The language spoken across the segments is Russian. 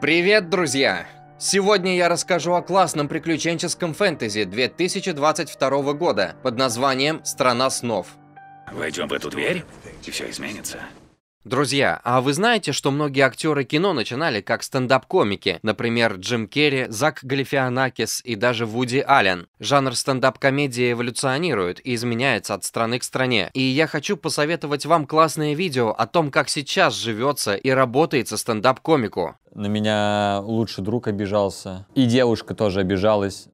Привет, друзья! Сегодня я расскажу о классном приключенческом фэнтези 2022 года под названием «Страна снов». Войдем в эту дверь, и все изменится. Друзья, а вы знаете, что многие актеры кино начинали как стендап-комики? Например, Джим Керри, Зак Галифианакис и даже Вуди Аллен. Жанр стендап-комедии эволюционирует и изменяется от страны к стране. И я хочу посоветовать вам классное видео о том, как сейчас живется и работается стендап-комику. На меня лучший друг обижался. И девушка тоже обижалась.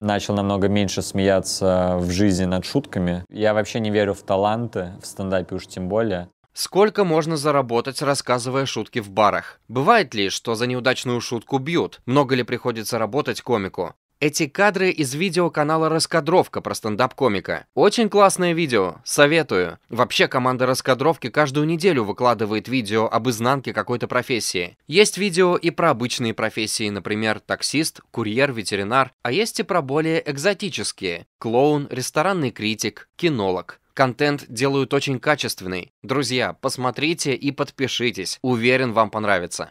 Начал намного меньше смеяться в жизни над шутками. Я вообще не верю в таланты, в стендапе уж тем более. Сколько можно заработать, рассказывая шутки в барах? Бывает ли, что за неудачную шутку бьют? Много ли приходится работать комику? Эти кадры из видео канала «Раскадровка» про стендап-комика. Очень классное видео, советую. Вообще, команда «Раскадровки» каждую неделю выкладывает видео об изнанке какой-то профессии. Есть видео и про обычные профессии, например, таксист, курьер, ветеринар, а есть и про более экзотические. Клоун, ресторанный критик, кинолог. Контент делают очень качественный. Друзья, посмотрите и подпишитесь. Уверен, вам понравится.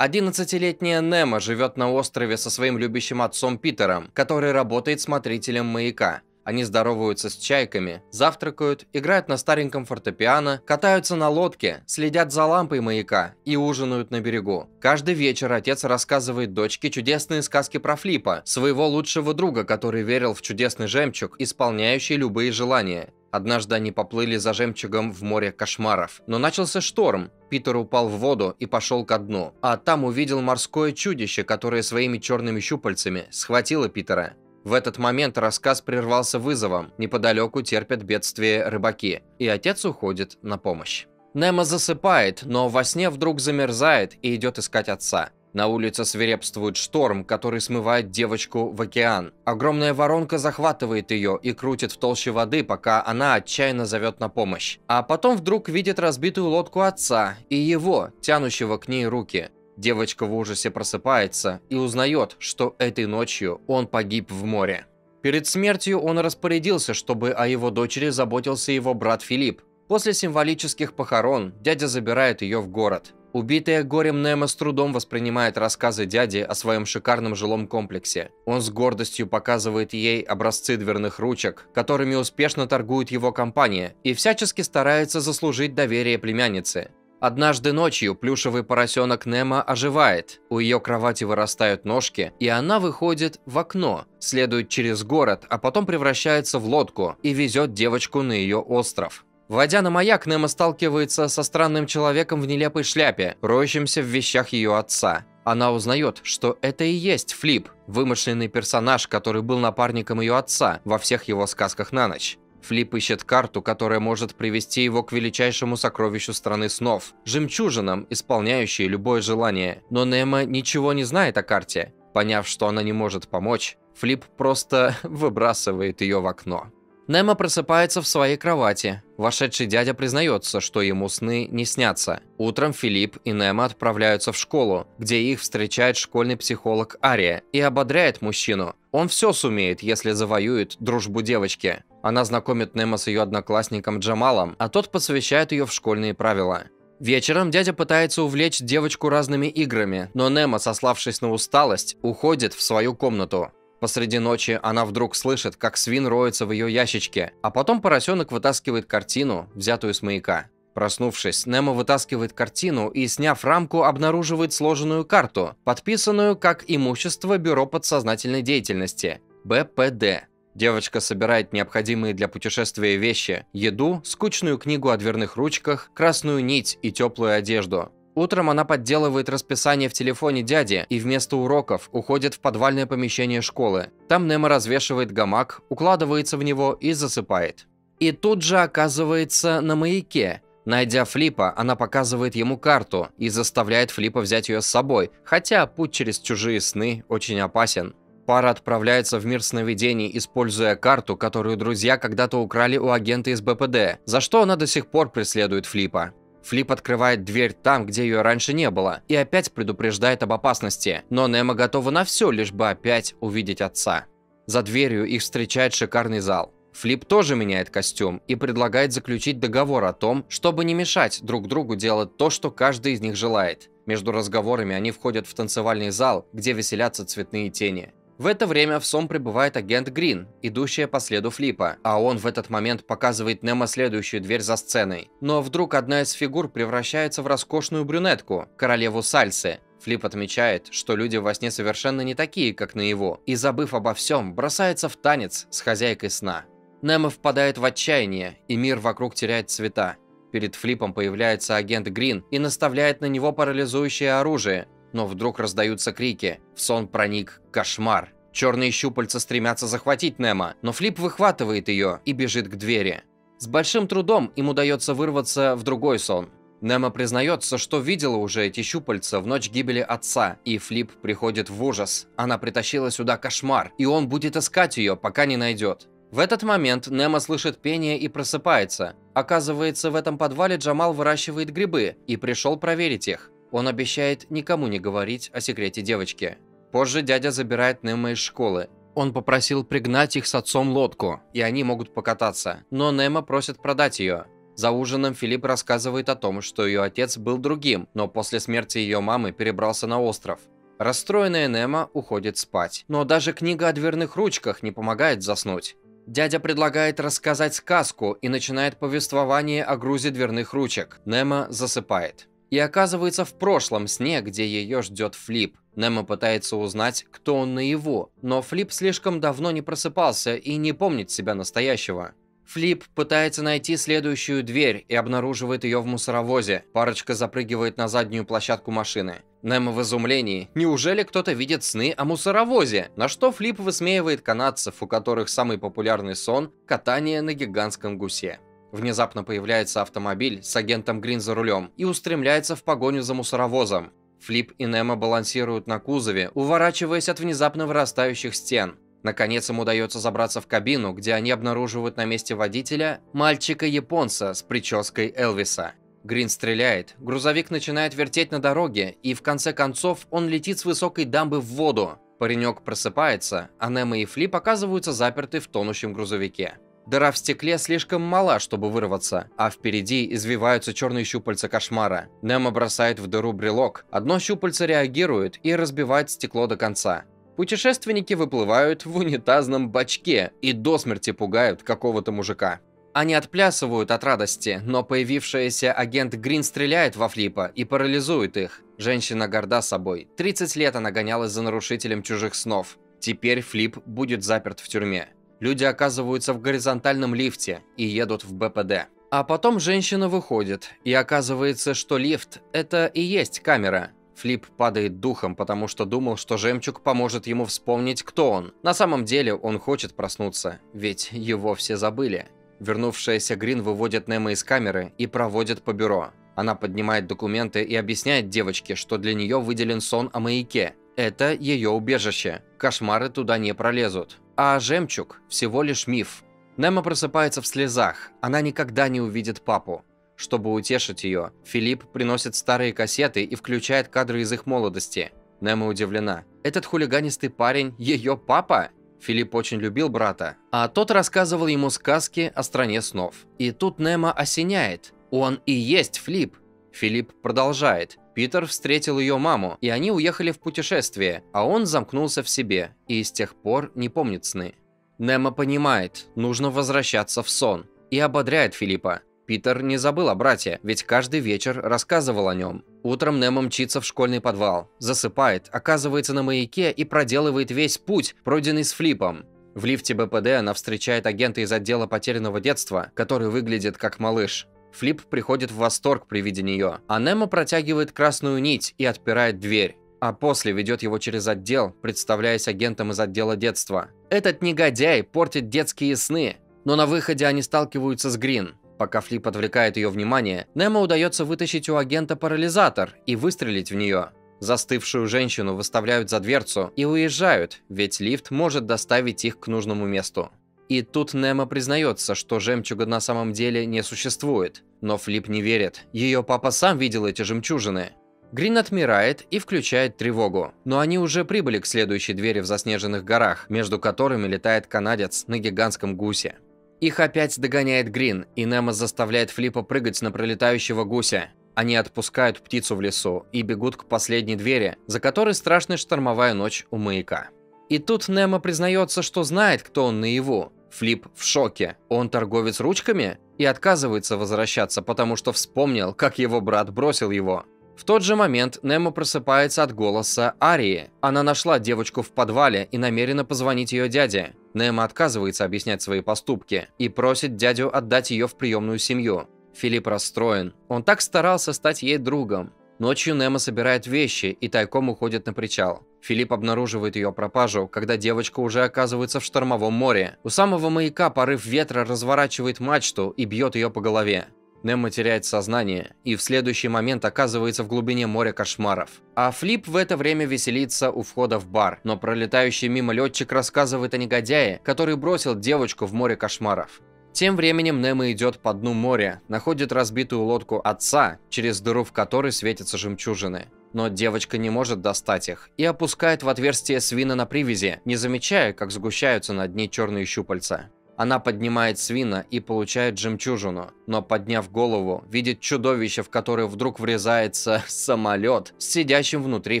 11-летняя Немо живет на острове со своим любящим отцом Питером, который работает смотрителем маяка. Они здороваются с чайками, завтракают, играют на стареньком фортепиано, катаются на лодке, следят за лампой маяка и ужинают на берегу. Каждый вечер отец рассказывает дочке чудесные сказки про Флипа, своего лучшего друга, который верил в чудесный жемчуг, исполняющий любые желания. Однажды они поплыли за жемчугом в море кошмаров. Но начался шторм. Питер упал в воду и пошел ко дну. А там увидел морское чудище, которое своими черными щупальцами схватило Питера. В этот момент рассказ прервался вызовом. Неподалеку терпят бедствие рыбаки, и отец уходит на помощь. Немо засыпает, но во сне вдруг замерзает и идет искать отца. На улице свирепствует шторм, который смывает девочку в океан. Огромная воронка захватывает ее и крутит в толще воды, пока она отчаянно зовет на помощь. А потом вдруг видит разбитую лодку отца и его, тянущего к ней руки. Девочка в ужасе просыпается и узнает, что этой ночью он погиб в море. Перед смертью он распорядился, чтобы о его дочери заботился его брат Филипп. После символических похорон дядя забирает ее в город. Убитая горем Немо с трудом воспринимает рассказы дяди о своем шикарном жилом комплексе. Он с гордостью показывает ей образцы дверных ручек, которыми успешно торгует его компания, и всячески старается заслужить доверие племянницы. Однажды ночью плюшевый поросенок Немо оживает, у ее кровати вырастают ножки, и она выходит в окно, следует через город, а потом превращается в лодку и везет девочку на ее остров. Войдя на маяк, Немо сталкивается со странным человеком в нелепой шляпе, роющимся в вещах ее отца. Она узнает, что это и есть Флип, вымышленный персонаж, который был напарником ее отца во всех его сказках на ночь. Флип ищет карту, которая может привести его к величайшему сокровищу страны снов – жемчужинам, исполняющей любое желание. Но Немо ничего не знает о карте. Поняв, что она не может помочь, Флип просто выбрасывает ее в окно. Немо просыпается в своей кровати. Вошедший дядя признается, что ему сны не снятся. Утром Филипп и Немо отправляются в школу, где их встречает школьный психолог Ария и ободряет мужчину. Он все сумеет, если завоюет дружбу девочки. Она знакомит Немо с ее одноклассником Джамалом, а тот посвящает ее в школьные правила. Вечером дядя пытается увлечь девочку разными играми, но Немо, сославшись на усталость, уходит в свою комнату. Посреди ночи она вдруг слышит, как свин роется в ее ящичке, а потом поросенок вытаскивает картину, взятую с маяка. Проснувшись, Немо вытаскивает картину и, сняв рамку, обнаруживает сложенную карту, подписанную как имущество Бюро подсознательной деятельности – БПД. Девочка собирает необходимые для путешествия вещи – еду, скучную книгу о дверных ручках, красную нить и теплую одежду. Утром она подделывает расписание в телефоне дяди и вместо уроков уходит в подвальное помещение школы. Там Немо развешивает гамак, укладывается в него и засыпает. И тут же оказывается на маяке. Найдя Флипа, она показывает ему карту и заставляет Флипа взять ее с собой, хотя путь через чужие сны очень опасен. Пара отправляется в мир сновидений, используя карту, которую друзья когда-то украли у агента из БПД, за что она до сих пор преследует Флипа. Флип открывает дверь там, где ее раньше не было, и опять предупреждает об опасности, но Немо готова на все, лишь бы опять увидеть отца. За дверью их встречает шикарный зал. Флип тоже меняет костюм и предлагает заключить договор о том, чтобы не мешать друг другу делать то, что каждый из них желает. Между разговорами они входят в танцевальный зал, где веселятся цветные тени. В это время в сон прибывает агент Грин, идущая по следу Флипа, а он в этот момент показывает Немо следующую дверь за сценой. Но вдруг одна из фигур превращается в роскошную брюнетку, королеву Сальсы. Флип отмечает, что люди во сне совершенно не такие, как на его, и, забыв обо всем, бросается в танец с хозяйкой сна. Немо впадает в отчаяние, и мир вокруг теряет цвета. Перед Флипом появляется агент Грин и наставляет на него парализующее оружие, но вдруг раздаются крики. В сон проник кошмар. Черные щупальца стремятся захватить Немо, но Флип выхватывает ее и бежит к двери. С большим трудом им удается вырваться в другой сон. Немо признается, что видела уже эти щупальца в ночь гибели отца, и Флип приходит в ужас. Она притащила сюда кошмар, и он будет искать ее, пока не найдет. В этот момент Немо слышит пение и просыпается. Оказывается, в этом подвале Джамал выращивает грибы и пришел проверить их. Он обещает никому не говорить о секрете девочки. Позже дядя забирает Немо из школы. Он попросил пригнать их с отцом лодку, и они могут покататься, но Немо просит продать ее. За ужином Филипп рассказывает о том, что ее отец был другим, но после смерти ее мамы перебрался на остров. Расстроенная Немо уходит спать, но даже книга о дверных ручках не помогает заснуть. Дядя предлагает рассказать сказку и начинает повествование о грузе дверных ручек. Немо засыпает и оказывается в прошлом сне, где ее ждет Флип. Немо пытается узнать, кто он наяву, но Флип слишком давно не просыпался и не помнит себя настоящего. Флип пытается найти следующую дверь и обнаруживает ее в мусоровозе. Парочка запрыгивает на заднюю площадку машины. Немо в изумлении. Неужели кто-то видит сны о мусоровозе? На что Флип высмеивает канадцев, у которых самый популярный сон – катание на гигантском гусе. Внезапно появляется автомобиль с агентом Грин за рулем и устремляется в погоню за мусоровозом. Флип и Немо балансируют на кузове, уворачиваясь от внезапно вырастающих стен. Наконец им удается забраться в кабину, где они обнаруживают на месте водителя мальчика-японца с прической Элвиса. Грин стреляет, грузовик начинает вертеть на дороге, и в конце концов он летит с высокой дамбы в воду. Паренек просыпается, а Немо и Флип оказываются заперты в тонущем грузовике. Дыра в стекле слишком мала, чтобы вырваться, а впереди извиваются черные щупальца кошмара. Немо бросает в дыру брелок, одно щупальце реагирует и разбивает стекло до конца. Путешественники выплывают в унитазном бачке и до смерти пугают какого-то мужика. Они отплясывают от радости, но появившийся агент Грин стреляет во Флипа и парализует их. Женщина горда собой. 30 лет она гонялась за нарушителем чужих снов. Теперь Флип будет заперт в тюрьме люди оказываются в горизонтальном лифте и едут в БПД. А потом женщина выходит, и оказывается, что лифт – это и есть камера. Флип падает духом, потому что думал, что жемчуг поможет ему вспомнить, кто он. На самом деле он хочет проснуться, ведь его все забыли. Вернувшаяся Грин выводит Немо из камеры и проводит по бюро. Она поднимает документы и объясняет девочке, что для нее выделен сон о маяке. Это ее убежище. Кошмары туда не пролезут. А жемчуг – всего лишь миф. Немо просыпается в слезах, она никогда не увидит папу. Чтобы утешить ее, Филипп приносит старые кассеты и включает кадры из их молодости. Немо удивлена. Этот хулиганистый парень – ее папа? Филипп очень любил брата, а тот рассказывал ему сказки о стране снов. И тут Немо осеняет. Он и есть Флип. Филипп продолжает. Питер встретил ее маму, и они уехали в путешествие, а он замкнулся в себе и с тех пор не помнит сны. Немо понимает, нужно возвращаться в сон, и ободряет Филиппа. Питер не забыл о брате, ведь каждый вечер рассказывал о нем. Утром Немо мчится в школьный подвал, засыпает, оказывается на маяке и проделывает весь путь, пройденный с Флипом. В лифте БПД она встречает агента из отдела потерянного детства, который выглядит как малыш. Флип приходит в восторг при виде нее, а Немо протягивает красную нить и отпирает дверь а после ведет его через отдел, представляясь агентом из отдела детства. Этот негодяй портит детские сны, но на выходе они сталкиваются с Грин. Пока Флип отвлекает ее внимание, Немо удается вытащить у агента парализатор и выстрелить в нее. Застывшую женщину выставляют за дверцу и уезжают, ведь лифт может доставить их к нужному месту. И тут Немо признается, что жемчуга на самом деле не существует. Но Флип не верит. Ее папа сам видел эти жемчужины. Грин отмирает и включает тревогу. Но они уже прибыли к следующей двери в заснеженных горах, между которыми летает канадец на гигантском гусе. Их опять догоняет Грин, и Немо заставляет Флипа прыгать на пролетающего гуся. Они отпускают птицу в лесу и бегут к последней двери, за которой страшная штормовая ночь у маяка. И тут Немо признается, что знает, кто он наяву. Флип в шоке. Он торговец ручками? И отказывается возвращаться, потому что вспомнил, как его брат бросил его. В тот же момент Немо просыпается от голоса Арии. Она нашла девочку в подвале и намерена позвонить ее дяде. Немо отказывается объяснять свои поступки и просит дядю отдать ее в приемную семью. Филипп расстроен. Он так старался стать ей другом. Ночью Немо собирает вещи и тайком уходит на причал. Филипп обнаруживает ее пропажу, когда девочка уже оказывается в штормовом море. У самого маяка порыв ветра разворачивает мачту и бьет ее по голове. Немо теряет сознание и в следующий момент оказывается в глубине моря кошмаров. А Флип в это время веселится у входа в бар, но пролетающий мимо летчик рассказывает о негодяе, который бросил девочку в море кошмаров. Тем временем Немо идет по дну моря, находит разбитую лодку отца, через дыру в которой светятся жемчужины. Но девочка не может достать их и опускает в отверстие свина на привязи, не замечая, как сгущаются на дне черные щупальца. Она поднимает свина и получает жемчужину, но подняв голову, видит чудовище, в которое вдруг врезается самолет с сидящим внутри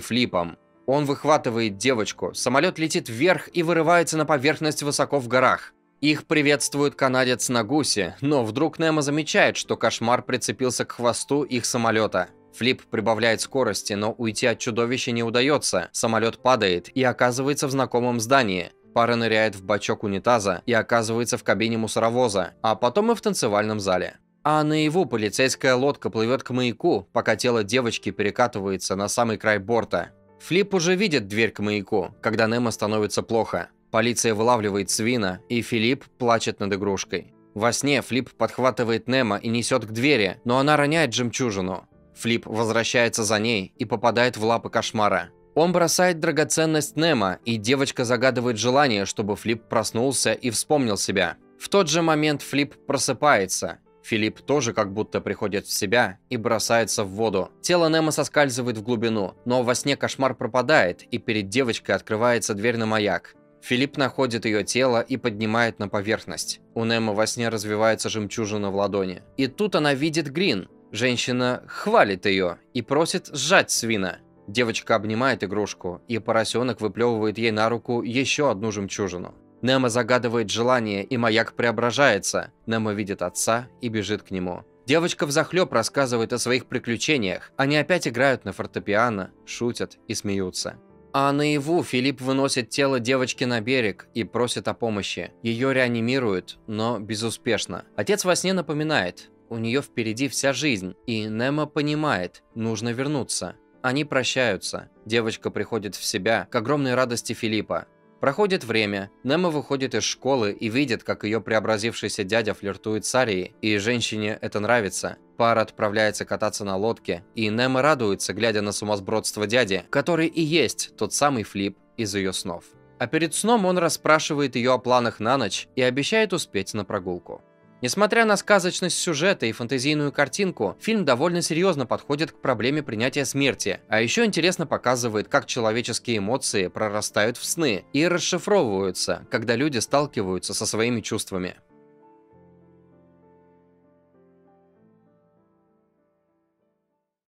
флипом. Он выхватывает девочку, самолет летит вверх и вырывается на поверхность высоко в горах. Их приветствует канадец на гусе, но вдруг Немо замечает, что кошмар прицепился к хвосту их самолета. Флип прибавляет скорости, но уйти от чудовища не удается. Самолет падает и оказывается в знакомом здании. Пара ныряет в бачок унитаза и оказывается в кабине мусоровоза, а потом и в танцевальном зале. А наяву полицейская лодка плывет к маяку, пока тело девочки перекатывается на самый край борта. Флип уже видит дверь к маяку, когда Немо становится плохо. Полиция вылавливает свина, и Филипп плачет над игрушкой. Во сне Флип подхватывает Немо и несет к двери, но она роняет жемчужину. Флип возвращается за ней и попадает в лапы кошмара. Он бросает драгоценность Немо, и девочка загадывает желание, чтобы Флип проснулся и вспомнил себя. В тот же момент Флип просыпается. Филипп тоже как будто приходит в себя и бросается в воду. Тело Немо соскальзывает в глубину, но во сне кошмар пропадает, и перед девочкой открывается дверь на маяк. Филипп находит ее тело и поднимает на поверхность. У Немо во сне развивается жемчужина в ладони. И тут она видит Грин. Женщина хвалит ее и просит сжать свина. Девочка обнимает игрушку, и поросенок выплевывает ей на руку еще одну жемчужину. Немо загадывает желание, и маяк преображается. Немо видит отца и бежит к нему. Девочка взахлеб рассказывает о своих приключениях. Они опять играют на фортепиано, шутят и смеются. А наяву Филипп выносит тело девочки на берег и просит о помощи. Ее реанимируют, но безуспешно. Отец во сне напоминает, у нее впереди вся жизнь, и Немо понимает, нужно вернуться. Они прощаются. Девочка приходит в себя к огромной радости Филиппа. Проходит время, Немо выходит из школы и видит, как ее преобразившийся дядя флиртует с Арией, и женщине это нравится. Пара отправляется кататься на лодке, и Немо радуется, глядя на сумасбродство дяди, который и есть тот самый Флип из ее снов. А перед сном он расспрашивает ее о планах на ночь и обещает успеть на прогулку. Несмотря на сказочность сюжета и фантазийную картинку, фильм довольно серьезно подходит к проблеме принятия смерти, а еще интересно показывает, как человеческие эмоции прорастают в сны и расшифровываются, когда люди сталкиваются со своими чувствами.